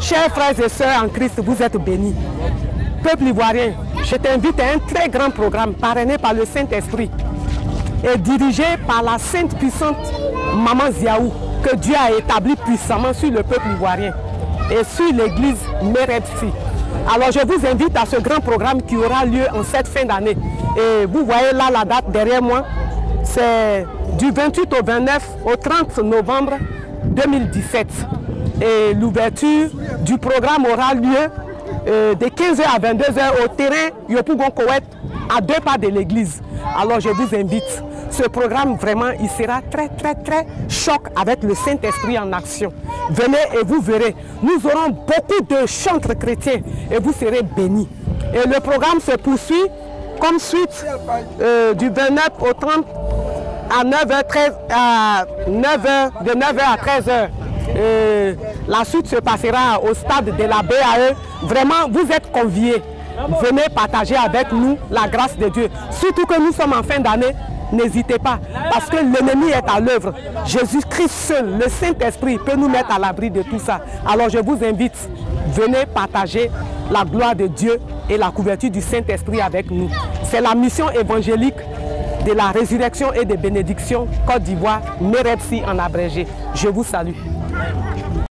Chers frères et sœurs en Christ, vous êtes bénis. Peuple ivoirien, je t'invite à un très grand programme parrainé par le Saint-Esprit et dirigé par la sainte puissante Maman Ziaou que Dieu a établi puissamment sur le peuple ivoirien et sur l'église Merepsi. Alors je vous invite à ce grand programme qui aura lieu en cette fin d'année. Et vous voyez là la date derrière moi, c'est du 28 au 29 au 30 novembre 2017. Et l'ouverture du programme aura lieu euh, de 15h à 22h au terrain Yopougon Kowet à deux pas de l'église. Alors je vous invite. Ce programme, vraiment, il sera très, très, très choc avec le Saint-Esprit en action. Venez et vous verrez. Nous aurons beaucoup de chantres chrétiens et vous serez bénis. Et le programme se poursuit comme suite euh, du 29 au 30 à 9h, à 9h, de 9h à 13h. La suite se passera au stade de la BAE. Vraiment, vous êtes conviés. Venez partager avec nous la grâce de Dieu. Surtout que nous sommes en fin d'année, n'hésitez pas, parce que l'ennemi est à l'œuvre. Jésus-Christ seul, le Saint-Esprit, peut nous mettre à l'abri de tout ça. Alors je vous invite, venez partager la gloire de Dieu et la couverture du Saint-Esprit avec nous. C'est la mission évangélique de la résurrection et des bénédictions Côte d'Ivoire, Merepsi en abrégé. Je vous salue. Oh,